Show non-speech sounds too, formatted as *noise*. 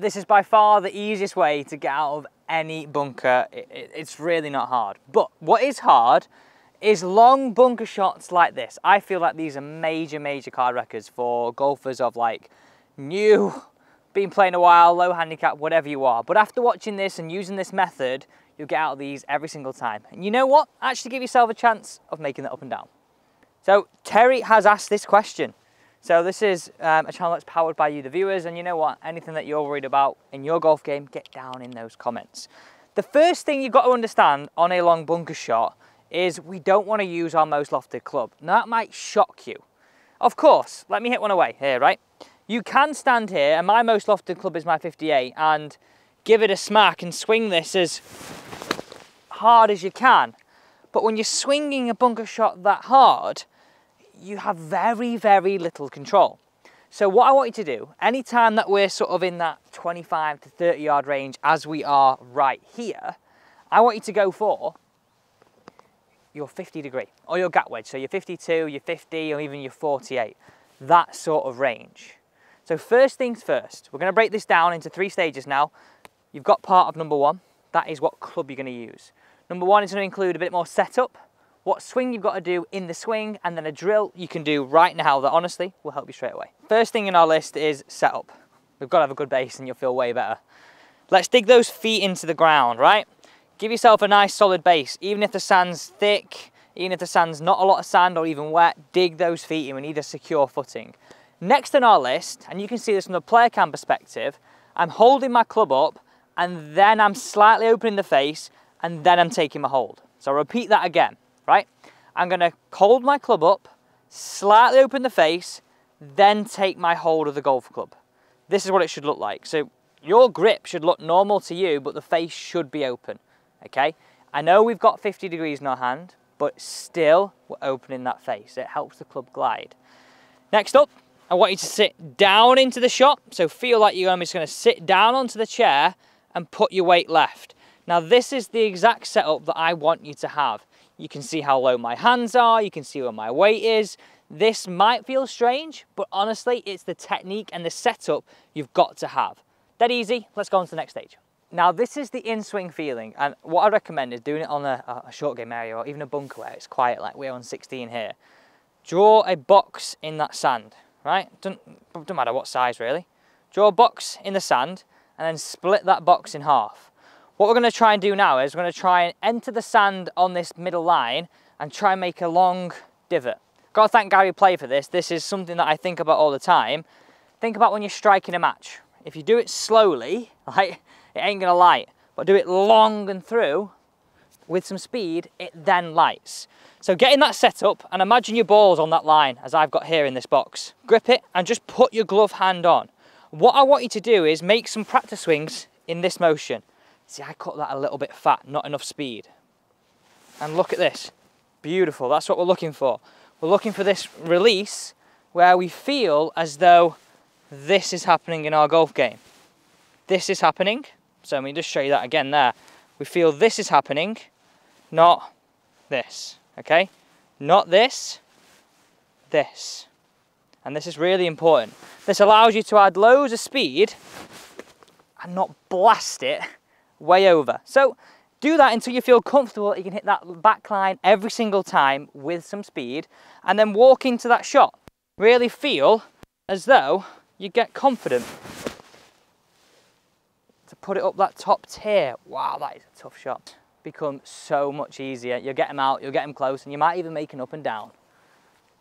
this is by far the easiest way to get out of any bunker. It, it, it's really not hard. But what is hard is long bunker shots like this. I feel like these are major, major card wreckers for golfers of like new, been playing a while, low handicap, whatever you are. But after watching this and using this method, you'll get out of these every single time. And you know what? Actually give yourself a chance of making that up and down. So Terry has asked this question. So this is um, a channel that's powered by you, the viewers, and you know what? Anything that you're worried about in your golf game, get down in those comments. The first thing you've got to understand on a long bunker shot is we don't want to use our most lofted club. Now that might shock you. Of course, let me hit one away here, right? You can stand here, and my most lofted club is my 58, and give it a smack and swing this as hard as you can. But when you're swinging a bunker shot that hard, you have very, very little control. So what I want you to do, anytime that we're sort of in that 25 to 30 yard range as we are right here, I want you to go for your 50 degree or your gap wedge. So your 52, your 50 or even your 48, that sort of range. So first things first, we're gonna break this down into three stages now. You've got part of number one, that is what club you're gonna use. Number one is gonna include a bit more setup, what swing you've got to do in the swing, and then a drill you can do right now that honestly will help you straight away. First thing in our list is setup. We've got to have a good base and you'll feel way better. Let's dig those feet into the ground, right? Give yourself a nice solid base. Even if the sand's thick, even if the sand's not a lot of sand or even wet, dig those feet in. We need a secure footing. Next on our list, and you can see this from the player cam perspective, I'm holding my club up and then I'm slightly opening the face and then I'm taking my hold. So I'll repeat that again right? I'm gonna hold my club up, slightly open the face, then take my hold of the golf club. This is what it should look like. So your grip should look normal to you, but the face should be open, okay? I know we've got 50 degrees in our hand, but still we're opening that face. It helps the club glide. Next up, I want you to sit down into the shot. So feel like you're just gonna sit down onto the chair and put your weight left. Now this is the exact setup that I want you to have. You can see how low my hands are, you can see where my weight is. This might feel strange, but honestly, it's the technique and the setup you've got to have. That easy, let's go on to the next stage. Now this is the in-swing feeling, and what I recommend is doing it on a, a short game area or even a bunker where it's quiet like we're on 16 here. Draw a box in that sand, right? Doesn't, doesn't matter what size really. Draw a box in the sand and then split that box in half. What we're gonna try and do now is we're gonna try and enter the sand on this middle line and try and make a long divot. Gotta thank Gary Player for this. This is something that I think about all the time. Think about when you're striking a match. If you do it slowly, *laughs* like, it ain't gonna light. But do it long and through, with some speed, it then lights. So getting that set up and imagine your balls on that line as I've got here in this box. Grip it and just put your glove hand on. What I want you to do is make some practice swings in this motion. See, I cut that a little bit fat, not enough speed. And look at this, beautiful, that's what we're looking for. We're looking for this release where we feel as though this is happening in our golf game. This is happening, so let me just show you that again there. We feel this is happening, not this, okay? Not this, this. And this is really important. This allows you to add loads of speed and not blast it way over. So do that until you feel comfortable you can hit that back line every single time with some speed and then walk into that shot. Really feel as though you get confident to put it up that top tier. Wow, that is a tough shot. Become so much easier. You'll get them out, you'll get them close, and you might even make an up and down.